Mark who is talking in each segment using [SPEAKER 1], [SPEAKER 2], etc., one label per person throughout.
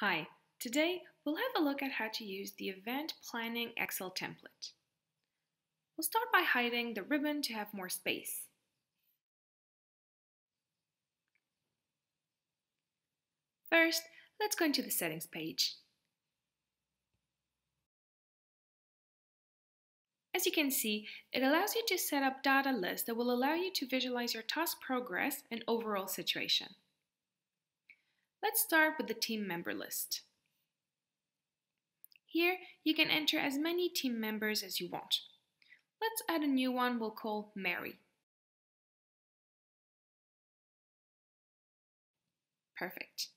[SPEAKER 1] Hi, today we'll have a look at how to use the Event Planning Excel template. We'll start by hiding the ribbon to have more space. First, let's go into the settings page. As you can see, it allows you to set up data lists that will allow you to visualize your task progress and overall situation. Let's start with the team member list. Here, you can enter as many team members as you want. Let's add a new one we'll call Mary. Perfect.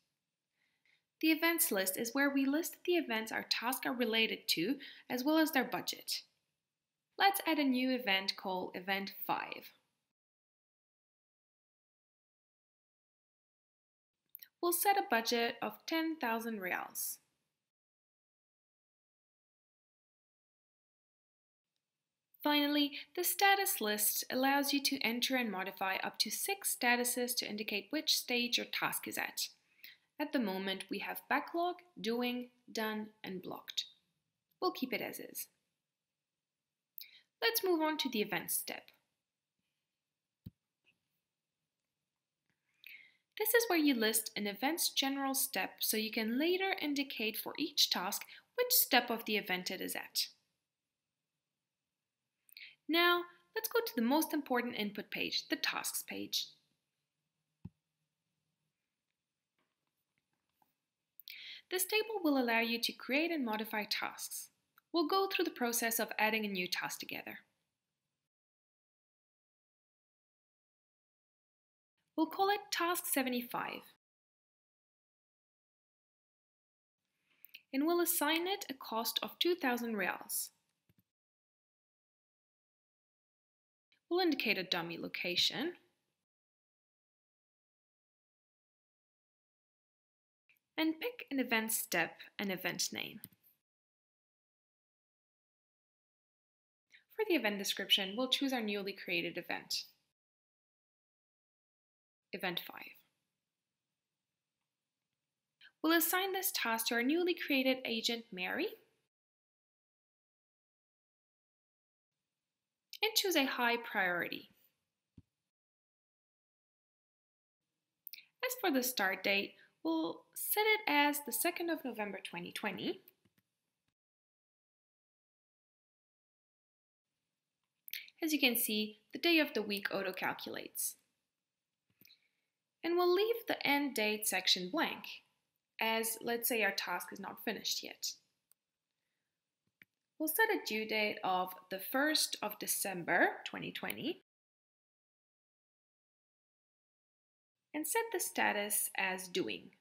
[SPEAKER 1] The events list is where we list the events our tasks are related to, as well as their budget. Let's add a new event called Event 5. We'll set a budget of 10,000 reals. Finally, the status list allows you to enter and modify up to six statuses to indicate which stage your task is at. At the moment, we have backlog, doing, done, and blocked. We'll keep it as is. Let's move on to the events step. This is where you list an event's general step so you can later indicate for each task which step of the event it is at. Now, let's go to the most important input page, the tasks page. This table will allow you to create and modify tasks. We'll go through the process of adding a new task together. We'll call it task 75. And we'll assign it a cost of 2000 reals. We'll indicate a dummy location. And pick an event step and event name. For the event description, we'll choose our newly created event event 5. We'll assign this task to our newly created agent Mary and choose a high priority. As for the start date, we'll set it as the 2nd of November 2020. As you can see, the day of the week auto-calculates and we'll leave the end date section blank, as let's say our task is not finished yet. We'll set a due date of the 1st of December 2020 and set the status as doing.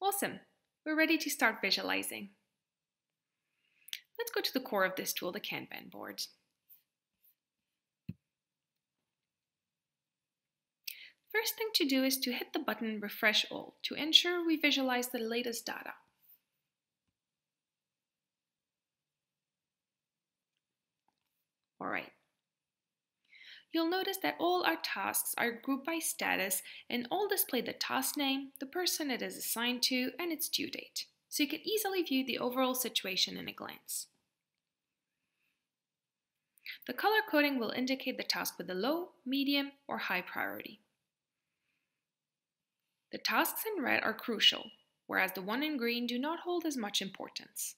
[SPEAKER 1] Awesome, we're ready to start visualizing. Let's go to the core of this tool, the Kanban board. First thing to do is to hit the button Refresh All to ensure we visualize the latest data. Alright. You'll notice that all our tasks are grouped by status and all display the task name, the person it is assigned to, and its due date, so you can easily view the overall situation in a glance. The color coding will indicate the task with a low, medium, or high priority. The tasks in red are crucial, whereas the one in green do not hold as much importance.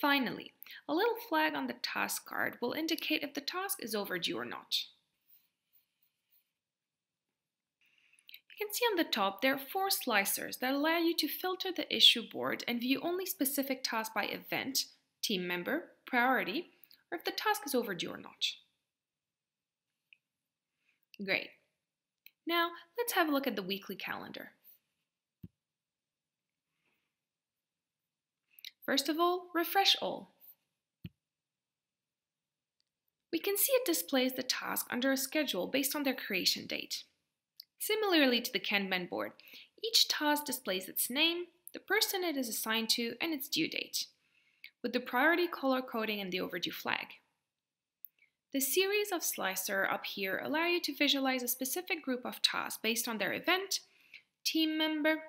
[SPEAKER 1] Finally, a little flag on the task card will indicate if the task is overdue or not. You can see on the top there are four slicers that allow you to filter the issue board and view only specific tasks by event, team member, priority, or if the task is overdue or not. Great. Now, let's have a look at the weekly calendar. First of all, refresh all. We can see it displays the task under a schedule based on their creation date. Similarly to the Kanban board, each task displays its name, the person it is assigned to, and its due date, with the priority color coding and the overdue flag. The series of slicer up here allow you to visualize a specific group of tasks based on their event, team member,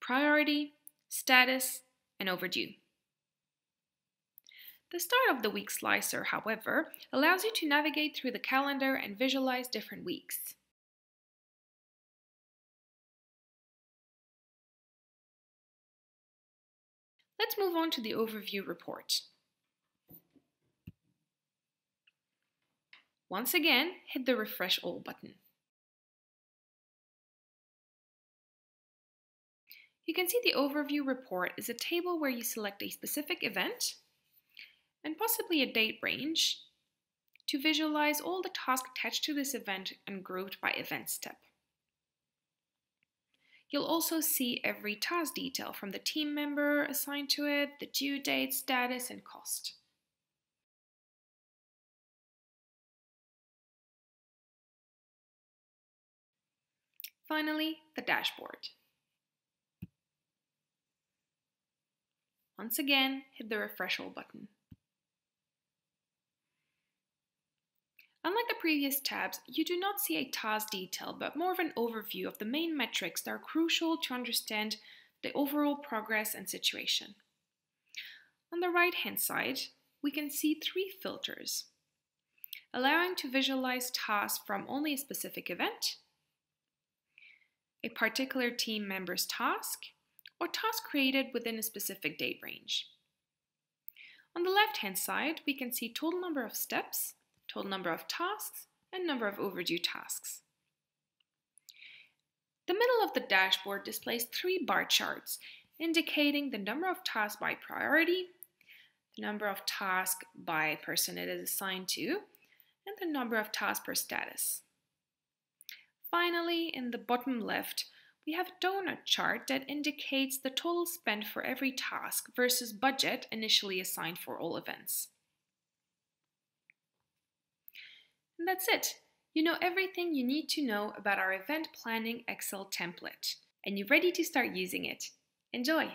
[SPEAKER 1] priority, status, and overdue. The start of the week slicer, however, allows you to navigate through the calendar and visualize different weeks. Let's move on to the overview report. Once again, hit the Refresh All button. You can see the overview report is a table where you select a specific event and possibly a date range to visualize all the tasks attached to this event and grouped by event step. You'll also see every task detail from the team member assigned to it, the due date, status, and cost. Finally, the dashboard. Once again, hit the refresh all button. Unlike the previous tabs, you do not see a task detail, but more of an overview of the main metrics that are crucial to understand the overall progress and situation. On the right hand side, we can see three filters, allowing to visualize tasks from only a specific event, a particular team member's task, or task created within a specific date range. On the left hand side, we can see total number of steps, total number of tasks, and number of overdue tasks. The middle of the dashboard displays three bar charts indicating the number of tasks by priority, the number of tasks by person it is assigned to, and the number of tasks per status. Finally, in the bottom left, we have a donut chart that indicates the total spent for every task versus budget initially assigned for all events. And that's it. You know everything you need to know about our event planning Excel template, and you're ready to start using it. Enjoy!